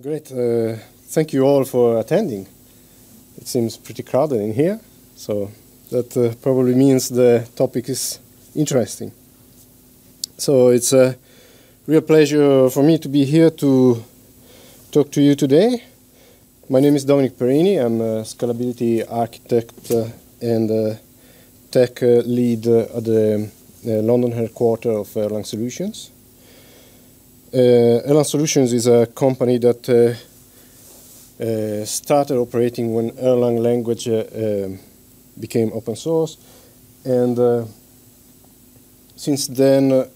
Great. Uh, thank you all for attending. It seems pretty crowded in here, so that uh, probably means the topic is interesting. So it's a real pleasure for me to be here to talk to you today. My name is Dominic Perini. I'm a scalability architect uh, and uh, tech uh, lead uh, at the London headquarters of Erlang Solutions. Uh, Erlang Solutions is a company that uh, uh, started operating when Erlang language um, became open source, and since then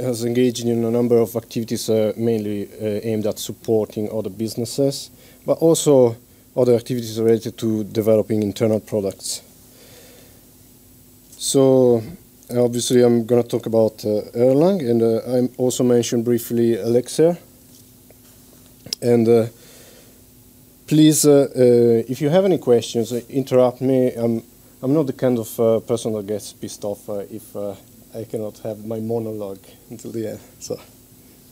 has engaged in a number of activities mainly aimed at supporting other businesses, but also other activities related to developing internal products. So obviously I'm going to talk about uh, Erlang and uh, I also mentioned briefly Elixir. And uh, please, if you have any questions, interrupt me. I'm, I'm not the kind of person that gets pissed off if I cannot have my monologue until the end. So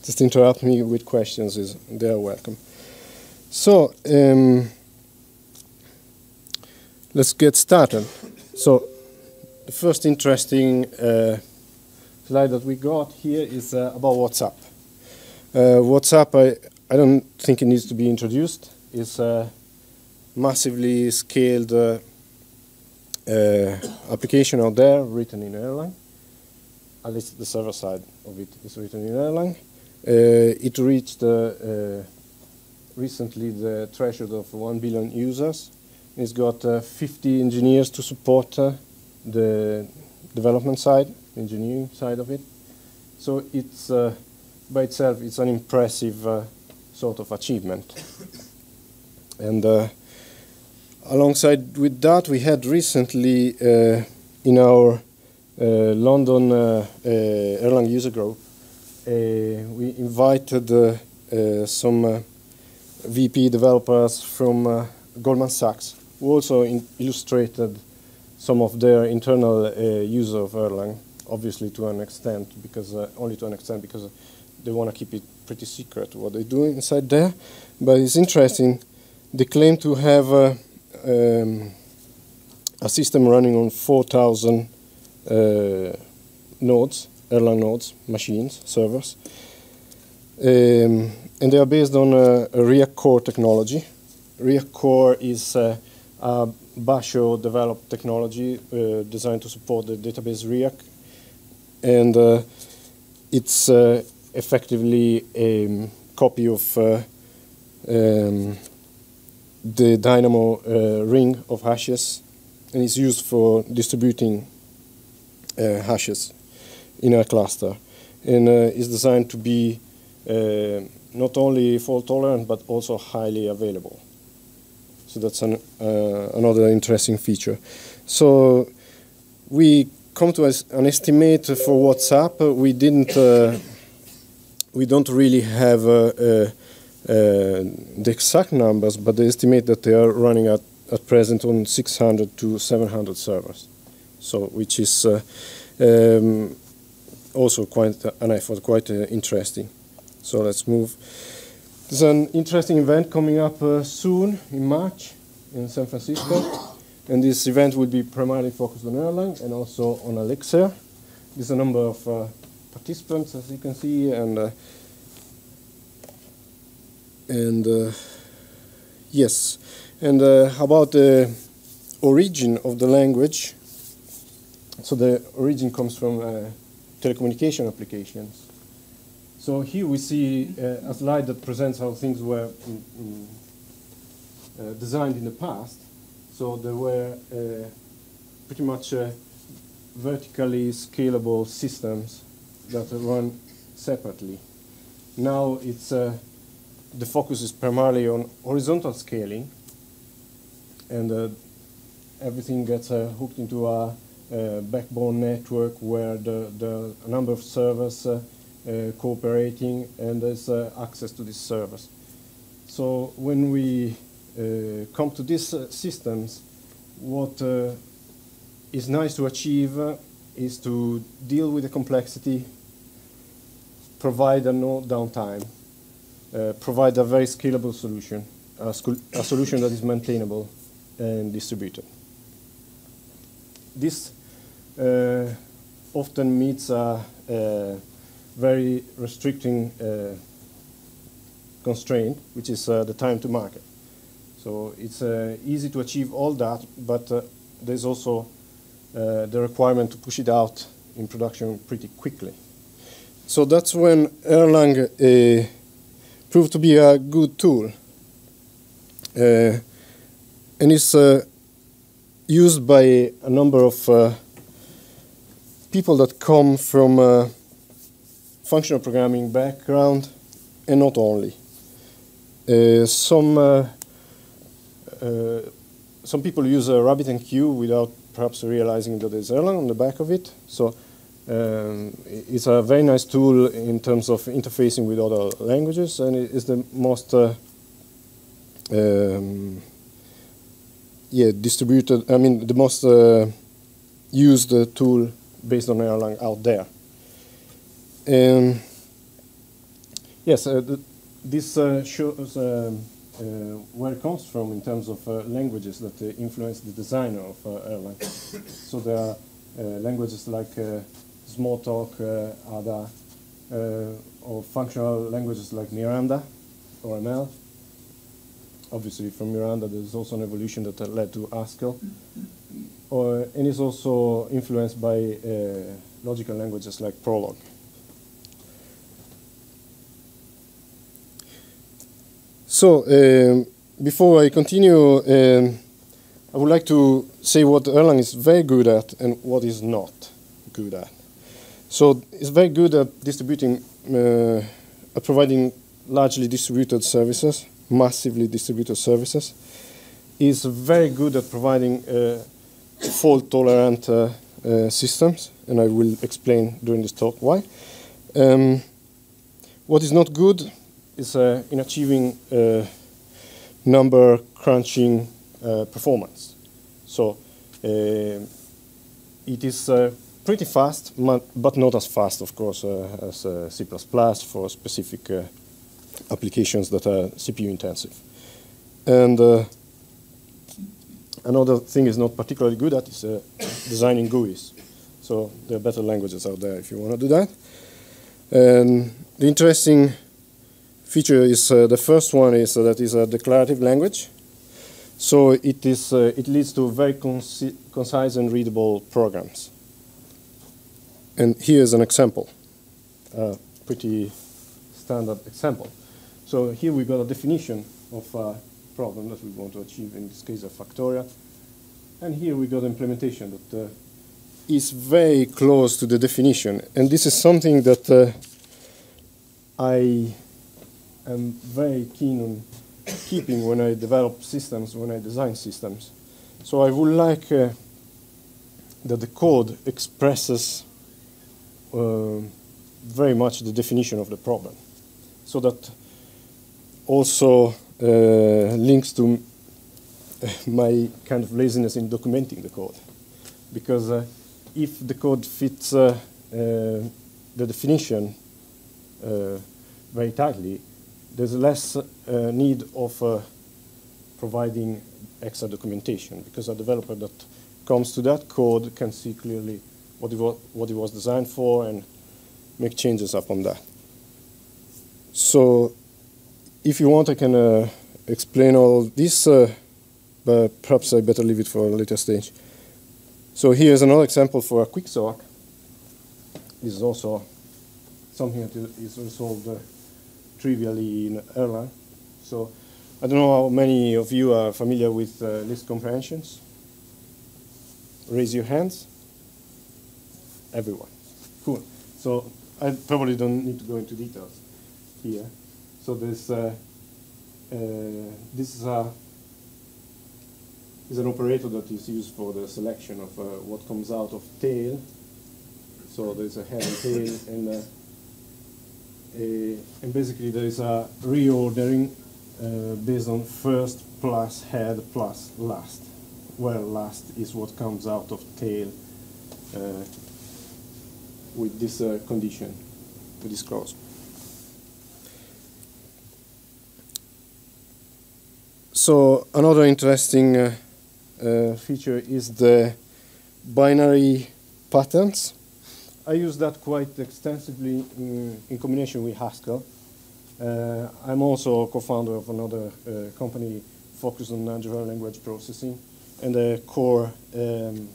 just interrupt me with questions. Is They are welcome. So um, let's get started. So the first interesting uh, slide that we got here is uh, about WhatsApp. Uh, WhatsApp, I, I don't think it needs to be introduced. It's a massively scaled uh, uh, application out there written in Erlang. At least the server side of it is written in Erlang. Uh, it reached recently the threshold of 1 billion users. It's got 50 engineers to support the development side, engineering side of it. So it's uh, by itself, it's an impressive uh, sort of achievement. and uh, alongside with that, we had recently uh, in our uh, London uh, Erlang user group, we invited some VP developers from Goldman Sachs who also illustrated some of their internal uh, use of Erlang, obviously to an extent, because uh, only to an extent because they want to keep it pretty secret what they do inside there. But it's interesting. They claim to have uh, um, a system running on 4,000 uh, nodes, Erlang nodes, machines, servers. Um, and they are based on a Riak Core technology. Riak Core is uh, a Basho developed technology uh, designed to support the database Riak, and uh, it's uh, effectively a copy of uh, um, the Dynamo uh, ring of hashes, and it's used for distributing uh, hashes in a cluster, and is designed to be not only fault tolerant but also highly available. So that's an, uh, another interesting feature. So we come to an estimate for WhatsApp. We didn't. Uh, we don't really have uh, the exact numbers, but they estimate that they are running at, at present on 600 to 700 servers. So which is uh, um, also quite an effort, quite uh, interesting. So let's move. There's an interesting event coming up uh, soon in March in San Francisco. and this event will be primarily focused on Erlang and also on Elixir. There's a number of uh, participants, as you can see, and uh, and uh, yes, and uh, about the origin of the language. So the origin comes from uh, telecommunication applications. So here we see uh, a slide that presents how things were in, uh, designed in the past. So there were uh, pretty much uh, vertically scalable systems that run separately. Now it's the focus is primarily on horizontal scaling, and uh, everything gets uh, hooked into a uh, backbone network where the, the number of servers uh, cooperating and there's uh, access to these servers. So when we uh, come to these systems, what is nice to achieve is to deal with the complexity, provide a no downtime, uh, provide a very scalable solution, a, a, solution that is maintainable and distributed. This uh, often meets a, a very restricting uh, constraint, which is uh, the time to market. So it's uh, easy to achieve all that, but uh, there's also uh, the requirement to push it out in production pretty quickly. So that's when Erlang uh, proved to be a good tool. Uh, and it's used by a number of people that come from functional programming background and not only. Uh, some uh, uh, some people use a RabbitMQ without perhaps realizing that there's Erlang on the back of it. So um, it's a very nice tool in terms of interfacing with other languages, and it is the most uh, um, yeah distributed. I mean, the most uh, used uh, tool based on Erlang out there. Um, yes, the, this shows. Um, uh, where it comes from in terms of uh, languages that uh, influence the design of Erlang. so there are languages like Smalltalk, Ada, or functional languages like Miranda or ML. Obviously, from Miranda, there's also an evolution that led to Haskell. Or, and it's also influenced by uh, logical languages like Prolog. So, um, before I continue, um, I would like to say what Erlang is very good at and what is not good at. So, it's very good at distributing, uh, at providing largely distributed services, massively distributed services. It's very good at providing uh, fault-tolerant uh, uh, systems, and I will explain during this talk why. Um, what is not good is uh, in achieving uh, number crunching uh, performance. So uh, it is uh, pretty fast, but not as fast, of course, uh, as C++ for specific applications that are CPU intensive. And another thing is not particularly good at is designing GUIs. So there are better languages out there if you want to do that. And the interesting feature is uh, the first one is uh, that is a declarative language. So it is uh, it leads to very concise and readable programs. And here's an example, a pretty standard example. So here we got a definition of a problem that we want to achieve, in this case a factorial. And here we got implementation that uh, is very close to the definition. And this is something that uh, I am very keen on keeping when I develop systems, when I design systems. So I would like uh, that the code expresses uh, very much the definition of the problem. So that also uh, links to my kind of laziness in documenting the code. Because uh, if the code fits uh, uh, the definition very tightly, there's less uh, need of uh, providing extra documentation because a developer that comes to that code can see clearly what it, was, what it was designed for and make changes upon that. So if you want, I can uh, explain all this, uh, but perhaps I better leave it for a later stage. So here's another example for a quick quicksort. This is also something that is resolved uh, trivially in Erlang. So I don't know how many of you are familiar with uh, list comprehensions. Raise your hands. Everyone. Cool. So I probably don't need to go into details here. So this uh, uh, this is a is an operator that is used for the selection of uh, what comes out of tail. So there's a head and tail, and uh, and basically there is a reordering uh, based on first plus head plus last, where last is what comes out of tail uh, with this condition, with this clause. So another interesting uh, uh, feature is the binary patterns. I use that quite extensively in, in combination with Haskell. Uh, I'm also co-founder of another uh, company focused on natural language processing, and the core um,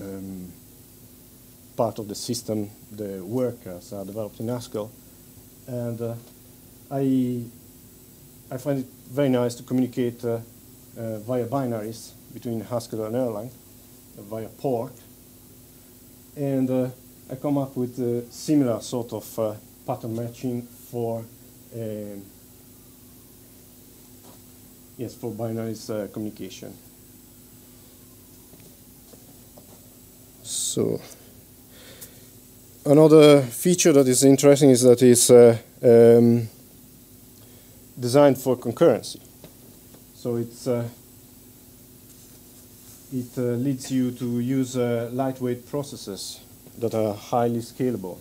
um, part of the system, the workers are developed in Haskell. And uh, I, I find it very nice to communicate uh, uh, via binaries between Haskell and Erlang, via port. And uh, I come up with a similar sort of uh, pattern matching for um, yes, for binaries communication. So another feature that is interesting is that it's uh, um, designed for concurrency. So it's uh, it uh, leads you to use uh, lightweight processes that are highly scalable.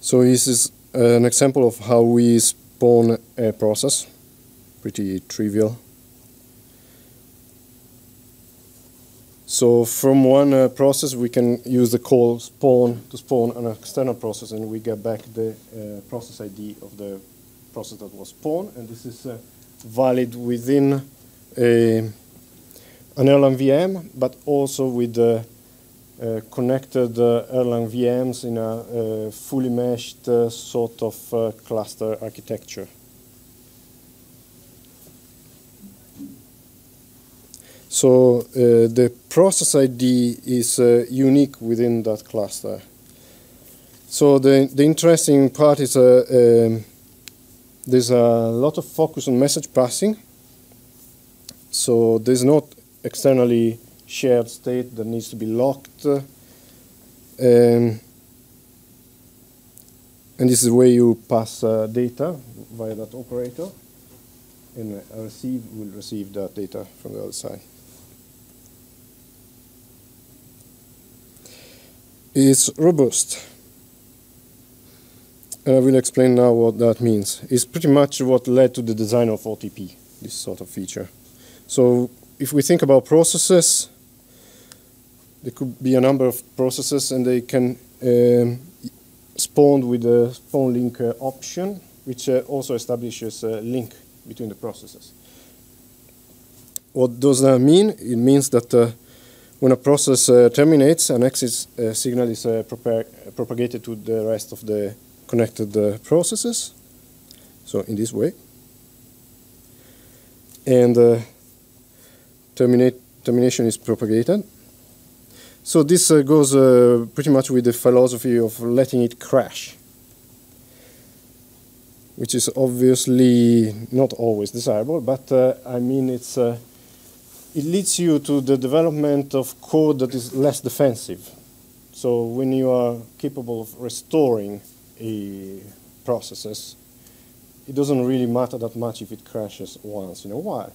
So this is an example of how we spawn a process, pretty trivial. So from one uh, process, we can use the call spawn to spawn an external process, and we get back the uh, process ID of the process that was spawned. And this is uh, valid within an Erlang VM, but also with the uh, connected uh, Erlang VMs in a uh, fully meshed sort of cluster architecture. So uh, the process ID is uh, unique within that cluster. So the, the interesting part is uh, um, there's a lot of focus on message passing. So there's not externally shared state that needs to be locked. Um, and this is where you pass uh, data via that operator. And a receive will receive that data from the other side. It's robust. And I will explain now what that means. It's pretty much what led to the design of OTP, this sort of feature. So if we think about processes, there could be a number of processes and they can um, spawn with the spawn link uh, option, which uh, also establishes a link between the processes. What does that mean? It means that uh, when a process uh, terminates, an exit uh, signal is uh, propagated to the rest of the connected processes. So in this way. And terminate, termination is propagated. So this uh, goes uh, pretty much with the philosophy of letting it crash, which is obviously not always desirable, but uh, I mean it's uh, it leads you to the development of code that is less defensive. So when you are capable of restoring a processes, it doesn't really matter that much if it crashes once in a while,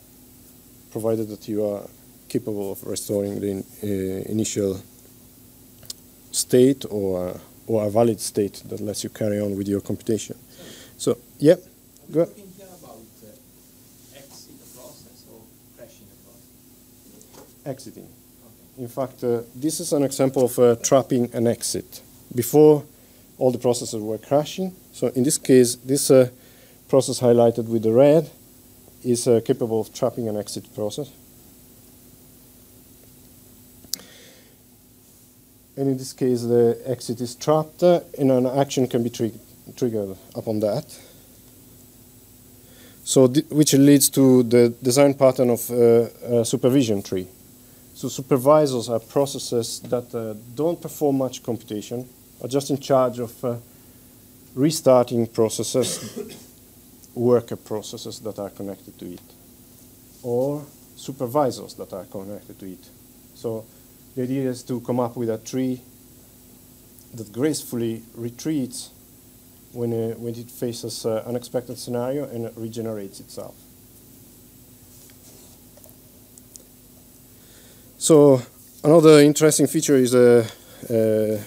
provided that you are capable of restoring the uh, initial state or, or a valid state that lets you carry on with your computation. So, yeah, go ahead. About, uh, exit a process or crashing process? Exiting. In fact, uh, this is an example of uh, trapping an exit. Before, all the processes were crashing. So in this case, this uh, process highlighted with the red is uh, capable of trapping an exit process. And in this case, the exit is trapped, uh, and an action can be tri triggered upon that. So, which leads to the design pattern of uh, supervision tree. So supervisors are processes that uh, don't perform much computation, are just in charge of uh, restarting processes, worker processes that are connected to it, or supervisors that are connected to it. So the idea is to come up with a tree that gracefully retreats when, uh, when it faces an unexpected scenario and regenerates itself. So another interesting feature is a, a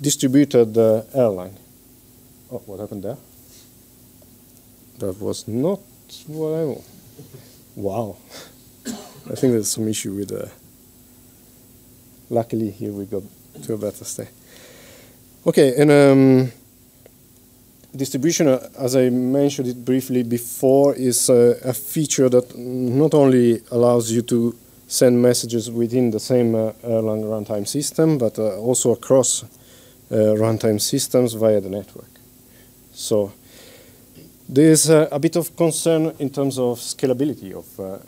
distributed uh, Erlang. Oh, what happened there? That was not what I. Wow. I think there's some issue with the. Uh, luckily, here we got to a better state. Okay, and um, distribution, uh, as I mentioned it briefly before, is uh, a feature that not only allows you to send messages within the same uh, Erlang runtime system, but uh, also across runtime systems via the network. So there's uh, a bit of concern in terms of scalability of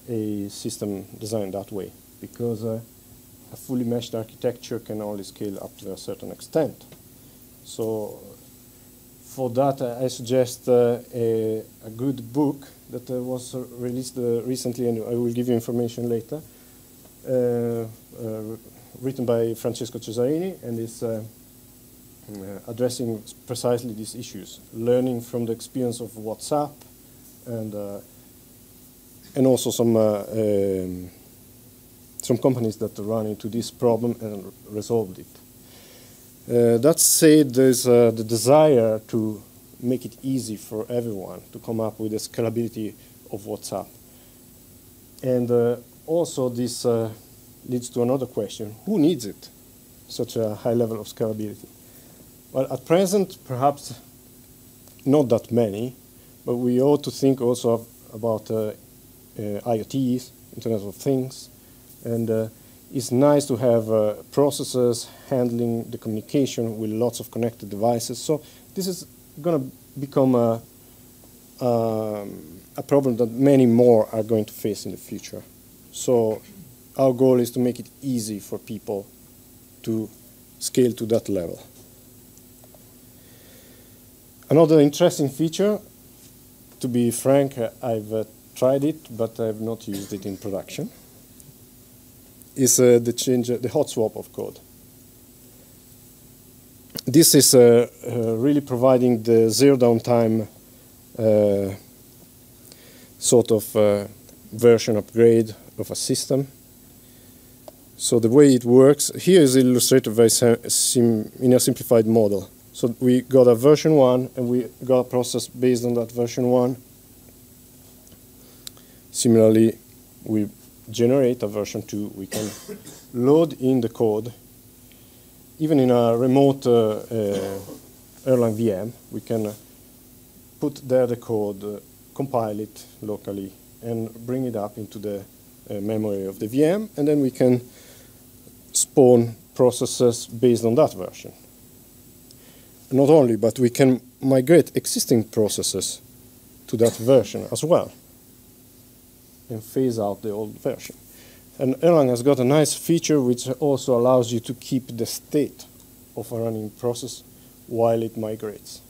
a system designed that way, because a fully meshed architecture can only scale up to a certain extent. So for that, I suggest uh, a, a, good book that uh, was released uh, recently, and I will give you information later, written by Francesco Cesarini, and is addressing precisely these issues, learning from the experience of WhatsApp, and and also some um, some companies that run into this problem and resolved it. Uh, that said, there's uh, the desire to make it easy for everyone to come up with the scalability of WhatsApp. And uh, also this uh, leads to another question. Who needs it, such a high level of scalability? Well, at present, perhaps not that many, but we ought to think also of, about uh, uh, IoTs, Internet of Things, and it's nice to have uh, processors handling the communication with lots of connected devices. So this is going to become a, um, a problem that many more are going to face in the future. So our goal is to make it easy for people to scale to that level. Another interesting feature, to be frank, I've uh, tried it, but I've not used it in production is uh, the change, the hot swap of code. This is uh, uh, really providing the zero downtime uh, sort of uh, version upgrade of a system. So the way it works, here is illustrated very in a simplified model. So we got a version 1 and we got a process based on that version 1. Similarly, we generate a version 2, we can load in the code. Even in a remote uh, uh, Erlang VM, we can put there the code, uh, compile it locally, and bring it up into the uh, memory of the VM, and then we can spawn processes based on that version. Not only, but we can migrate existing processes to that version as well and phase out the old version. And Erlang has got a nice feature which also allows you to keep the state of a running process while it migrates.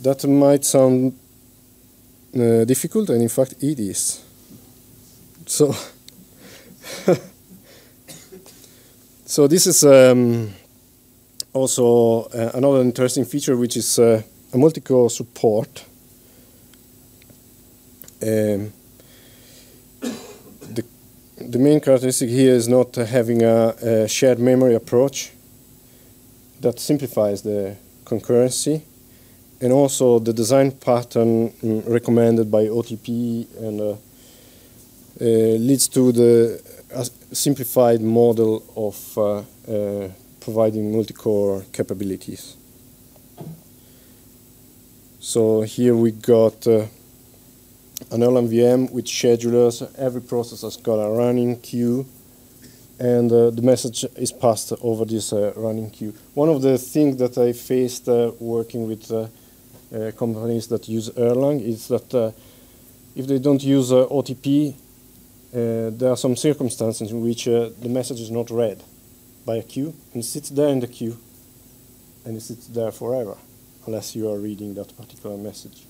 That might sound uh, difficult, and in fact it is. So, so this is um, also uh, another interesting feature, which is uh, a multi-core support. Um, the main characteristic here is not having a, a, shared memory approach that simplifies the concurrency and also the design pattern mm, recommended by OTP and uh, uh, leads to the uh, simplified model of uh, uh, providing multi-core capabilities. So here we got uh, an Erlang VM with schedulers. Every process has got a running queue, and uh, the message is passed over this uh, running queue. One of the things that I faced uh, working with uh, uh, companies that use Erlang is that uh, if they don't use OTP, there are some circumstances in which the message is not read by a queue and sits there in the queue, and it sits there forever, unless you are reading that particular message.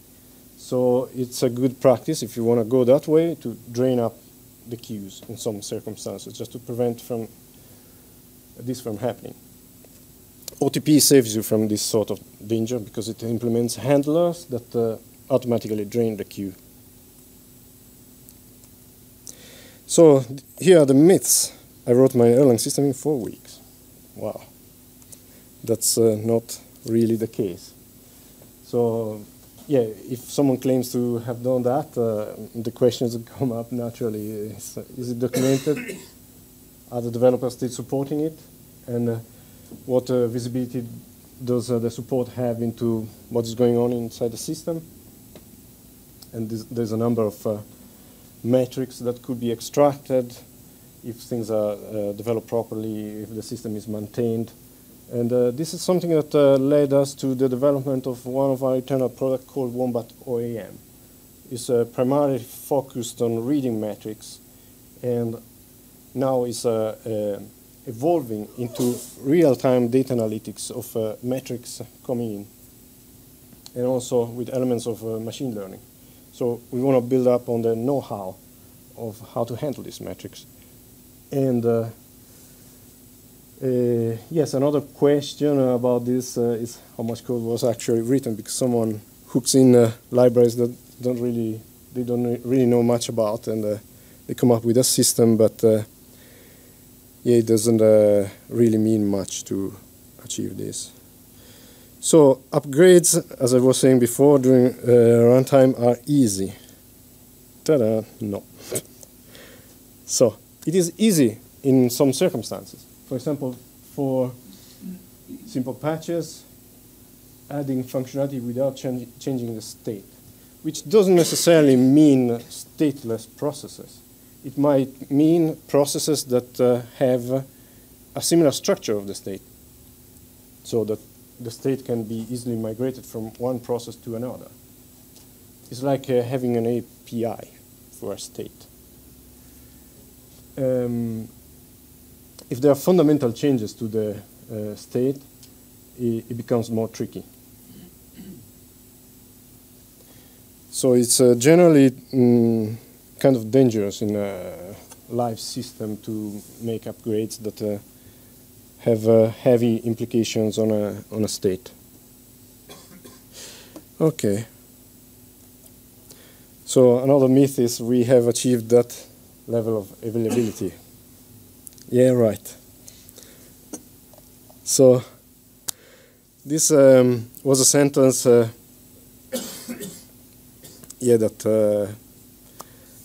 So it's a good practice if you want to go that way to drain up the queues in some circumstances, just to prevent from this from happening. OTP saves you from this sort of danger because it implements handlers that uh, automatically drain the queue. So here are the myths. I wrote my Erlang system in four weeks. Wow. That's uh, not really the case. So yeah, if someone claims to have done that, uh, the questions that come up naturally is, is it documented? Are the developers still supporting it? And uh, what uh, visibility does uh, the support have into what is going on inside the system? And there's a number of uh, metrics that could be extracted if things are uh, developed properly, if the system is maintained, and uh, this is something that uh, led us to the development of one of our internal products called Wombat OAM. It's uh, primarily focused on reading metrics and now is uh, uh, evolving into real-time data analytics of uh, metrics coming in and also with elements of machine learning. So we want to build up on the know-how of how to handle these metrics. And uh, yes, another question about this uh, is how much code was actually written because someone hooks in uh, libraries that don't really they don't really know much about and uh, they come up with a system, but uh, yeah, it doesn't uh, really mean much to achieve this. So upgrades, as I was saying before, during runtime are easy. Ta-da! No. So it is easy in some circumstances for example, for simple patches, adding functionality without changing the state, which doesn't necessarily mean stateless processes. It might mean processes that uh, have a similar structure of the state, so that the state can be easily migrated from one process to another. It's like uh, having an API for a state. Um, if there are fundamental changes to the uh, state, it, it, becomes more tricky. So it's uh, generally mm, kind of dangerous in a live system to make upgrades that uh, have uh, heavy implications on a, on a state. Okay. So another myth is we have achieved that level of availability. Yeah, right. So this um, was a sentence, uh, yeah, that uh,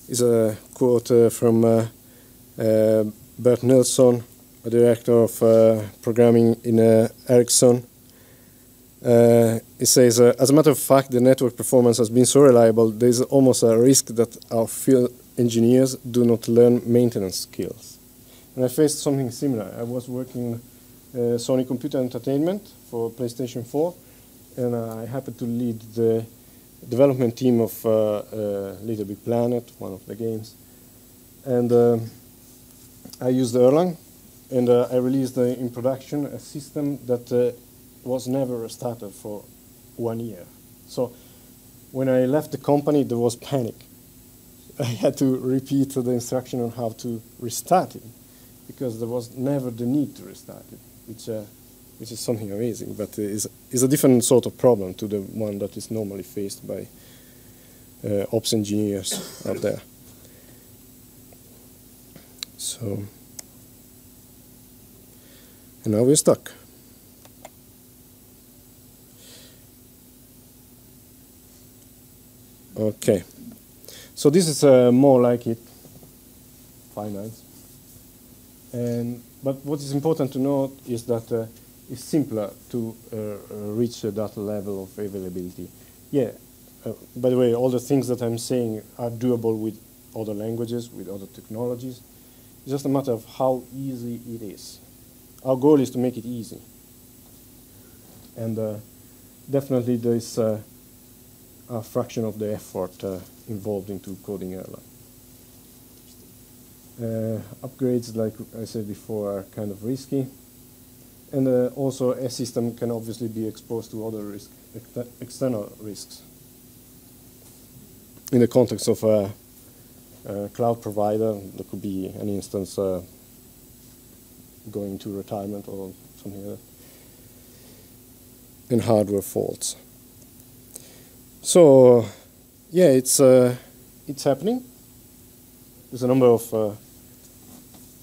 is a quote uh, from uh, uh, Bert Nilsson, a director of uh, programming in Ericsson. He says, as a matter of fact, the network performance has been so reliable, there is almost a risk that our field engineers do not learn maintenance skills. And I faced something similar. I was working uh, Sony Computer Entertainment for PlayStation 4, and I happened to lead the development team of uh, uh, Little Big Planet, one of the games. And uh, I used Erlang, and uh, I released uh, in production a system that was never restarted for one year. So when I left the company, there was panic. I had to repeat the instruction on how to restart it because there was never the need to restart it, which, uh, which is something amazing, but is is a different sort of problem to the one that is normally faced by uh, ops engineers out there. So, and now we're stuck. Okay, so this is uh, more like it, finance. And, but what is important to note is that uh, it's simpler to uh, uh reach that level of availability. Yeah, uh, by the way, all the things that I'm saying are doable with other languages, with other technologies. It's just a matter of how easy it is. Our goal is to make it easy. And uh, definitely there is a fraction of the effort involved into coding Erlang. Uh, upgrades, like I said before, are kind of risky. And uh, also a system can obviously be exposed to other risk, ex external risks. In the context of a, a, cloud provider, there could be an instance uh, going to retirement or something like that. And hardware faults. So, yeah, it's, uh, it's happening. There's a number of uh,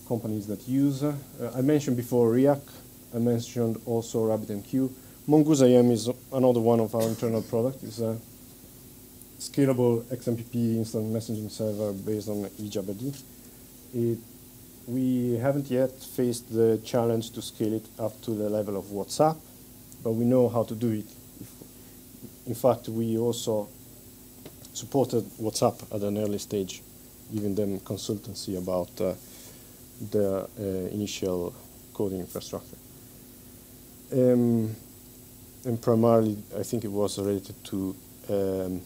companies that use. Uh, I mentioned before Riak. I mentioned also RabbitMQ. MongooseIM is another one of our internal products. It's a scalable XMPP instant messaging server based on ejabberd. It, we haven't yet faced the challenge to scale it up to the level of WhatsApp, but we know how to do it. In fact, we also supported WhatsApp at an early stage, giving them consultancy about uh, the uh, initial coding infrastructure. Um, and primarily, I think it was related to um,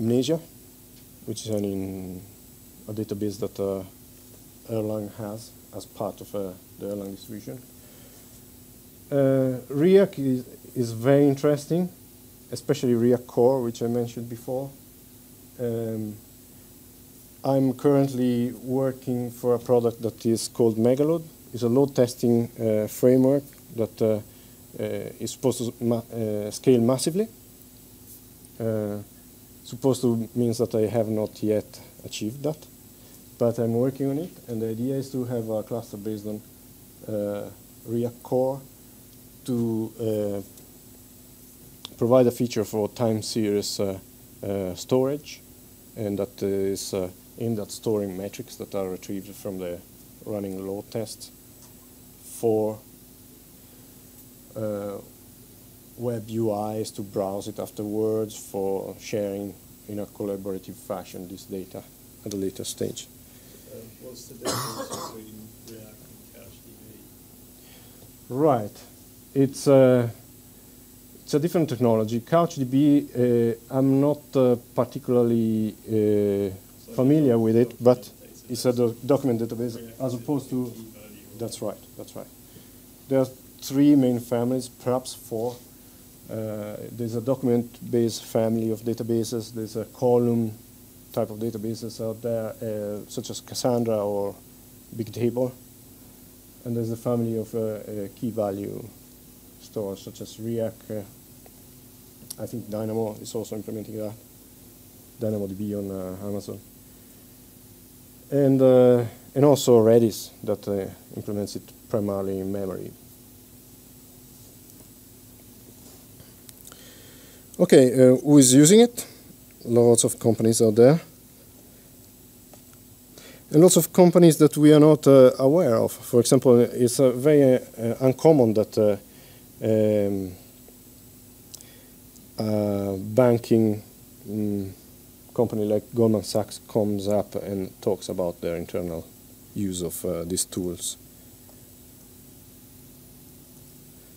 Mnesia, which is an in a database that uh, Erlang has as part of uh, the Erlang distribution. Uh, Riak is, is very interesting, especially Riak Core, which I mentioned before. Um, I'm currently working for a product that is called Megaload. It's a load testing uh, framework that uh, uh, is supposed to ma uh, scale massively. Uh, supposed to means that I have not yet achieved that, but I'm working on it. And the idea is to have a cluster based on Riak Core to provide a feature for time series storage, and that is in that storing metrics that are retrieved from the running load test for uh, web UIs to browse it afterwards for sharing in a collaborative fashion this data at a later stage. Uh, what's the difference between Riak and? Right. It's a, uh, it's a different technology. CouchDB, uh, I'm not uh, particularly uh, familiar with it, but it's a do document database as opposed to. That's right. That's right. There's three main families, perhaps four. Uh, there's a document-based family of databases. There's a column type of databases out there, uh, such as Cassandra or Bigtable. And there's a family of uh, key value stores, such as Riak. Uh, I think Dynamo is also implementing that. DynamoDB on uh, Amazon. And, and also Redis that implements it primarily in memory Okay, uh, who is using it? Lots of companies out there. And lots of companies that we are not uh, aware of. For example, it's uh, very uncommon that uh, um, a banking um, company like Goldman Sachs comes up and talks about their internal use of uh, these tools.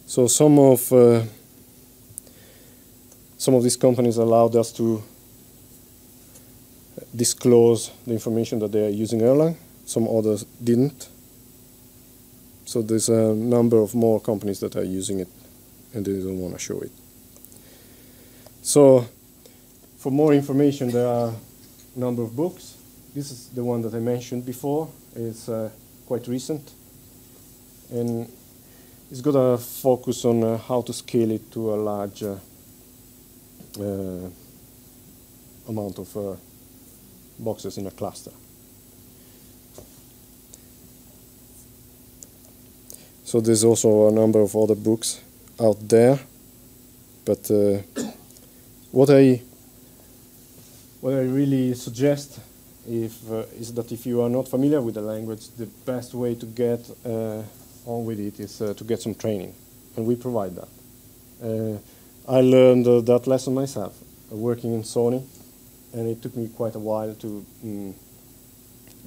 So some of uh, some of these companies allowed us to disclose the information that they are using Erlang. Some others didn't. So there's a number of more companies that are using it and they don't want to show it. So for more information, there are a number of books. This is the one that I mentioned before. It's uh, quite recent. And it's got a focus on uh, how to scale it to a large uh, amount of uh, boxes in a cluster. So there's also a number of other books out there, but uh, what I what I really suggest if, uh, is that if you are not familiar with the language, the best way to get uh, on with it is uh, to get some training, and we provide that. I learned uh, that lesson myself, uh, working in Sony, and it took me quite a while to mm,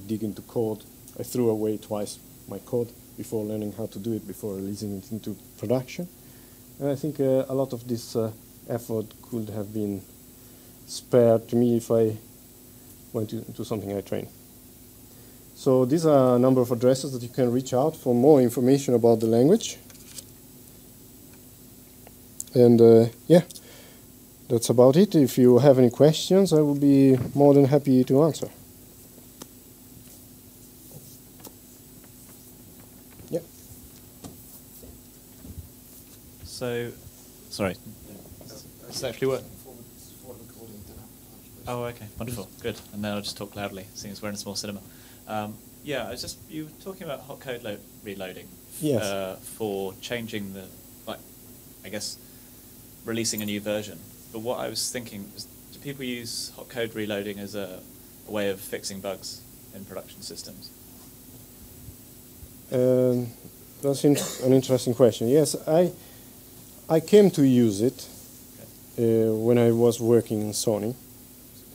dig into code. I threw away twice my code before learning how to do it, before releasing it into production. And I think uh, a lot of this uh, effort could have been spared to me if I went into something I train. So these are a number of addresses that you can reach out for more information about the language. And uh, yeah, that's about it. If you have any questions, I will be more than happy to answer. Yeah. So, sorry. Does it actually work? Oh, okay, wonderful, good. And then I'll just talk loudly, seeing as we're in a small cinema. Um, yeah, I was just you were talking about hot code reloading. Yes. Uh, for changing the, like, I guess releasing a new version. But what I was thinking was to people use hot code reloading as a, a way of fixing bugs in production systems? Um, that's in an interesting question. Yes, I I came to use it when I was working in Sony,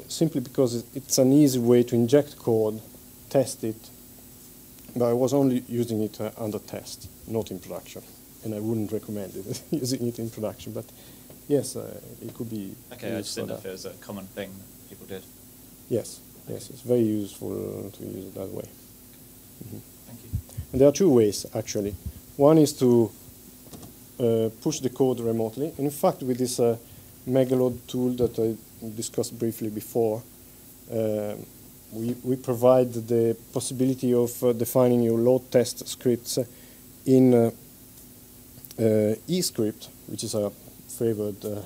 simply because it's an easy way to inject code, test it. But I was only using it uh, under test, not in production, and I wouldn't recommend it using it in production. But yes, uh, it could be. Okay, I just didn't know if it was a common thing that people did. Yes, yes, it's very useful to use it that way. Mhm. Thank you. And there are two ways actually. One is to uh, push the code remotely. And in fact, with this uh, MegaLoad tool that I discussed briefly before, uh, we, we provide the possibility of uh, defining your load test scripts in uh, uh, eScript, which is a favored uh,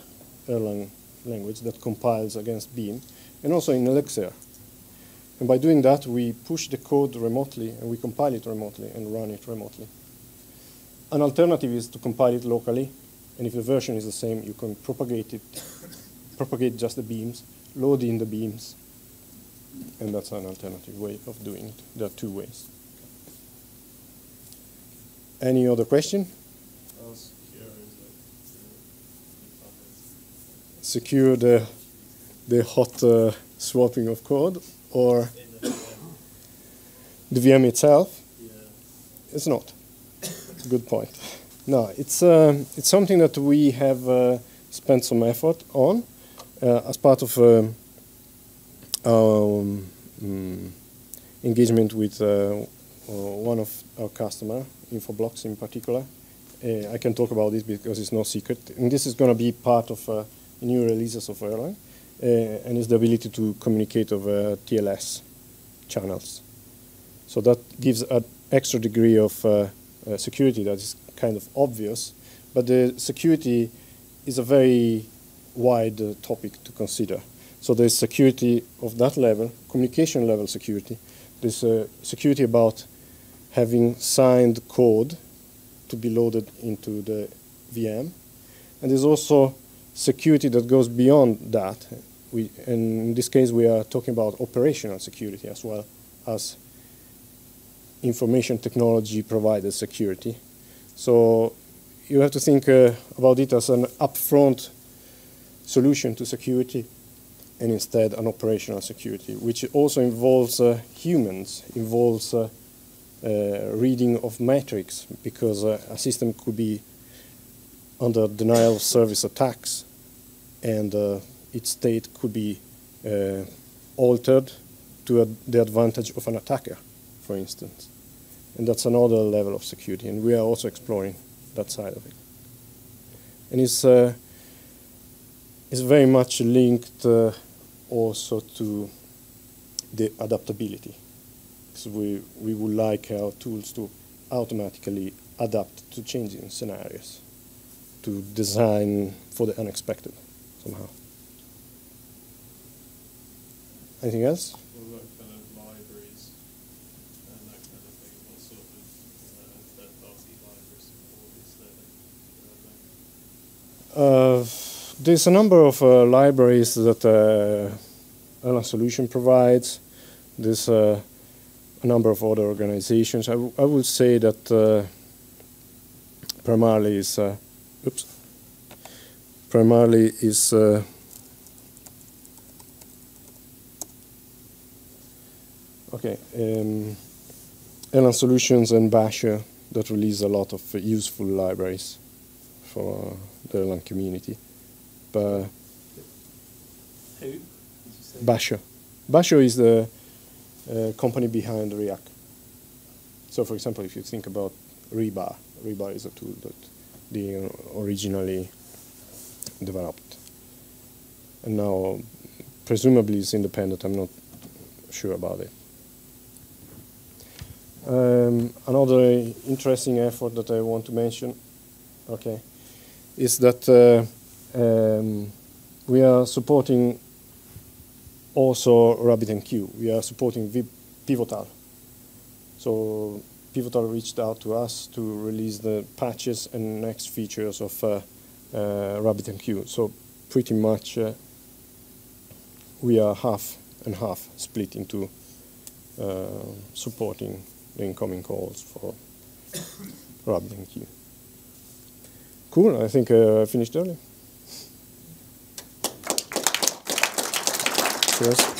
Erlang language that compiles against Beam, and also in Elixir. And by doing that, we push the code remotely and we compile it remotely and run it remotely. An alternative is to compile it locally, and if the version is the same, you can propagate it, propagate just the beams, load in the beams, and that's an alternative way of doing it. There are two ways. Any other question? Secure uh, Secure the, the hot uh, swapping of code, or the VM? the VM itself? Yeah. It's not. Good point. No, it's um, it's something that we have uh, spent some effort on uh, as part of um, our um, engagement with uh, uh, one of our customer, Infoblox in particular. Uh, I can talk about this because it's no secret, and this is going to be part of uh, new releases of Erlang, uh, and is the ability to communicate over TLS channels. So that gives an extra degree of uh, security that is kind of obvious, but the security is a very wide uh, topic to consider. So there's security of that level, communication level security. There's uh, security about having signed code to be loaded into the VM. And there's also security that goes beyond that. We, and in this case, we are talking about operational security as well as information technology provider security. So you have to think uh, about it as an upfront solution to security and instead an operational security, which also involves uh, humans, involves uh, uh, reading of metrics, because uh, a system could be under denial of service attacks, and uh, its state could be altered to the advantage of an attacker, for instance. And that's another level of security, and we are also exploring that side of it. And it's, uh, it's very much linked uh, also to the adaptability. So we, we would like our tools to automatically adapt to changing scenarios, to design for the unexpected somehow. Anything else? What about kind of libraries and that kind of thing? What sort of uh, third-party libraries support is there? Uh, Uh, there's a number of uh, libraries that uh, Solution provides. There's uh, a number of other organizations. I, would say that uh, primarily is, uh, oops, primarily is uh, okay. Um, Solutions and Basho that release a lot of uh, useful libraries for the Erlang community. But Who? Basho. Basho is the uh, company behind Riak. So, for example, if you think about Rebar, Rebar is a tool that they originally developed. And now, presumably, it's independent. I'm not sure about it. Um, another interesting effort that I want to mention, okay, is that uh, um, we are supporting also RabbitMQ. We are supporting v- Pivotal. So Pivotal reached out to us to release the patches and next features of uh, uh, RabbitMQ. So pretty much uh, we are half and half split into uh, supporting the incoming calls for RabbitMQ. Cool, I think uh, I finished early. Cheers.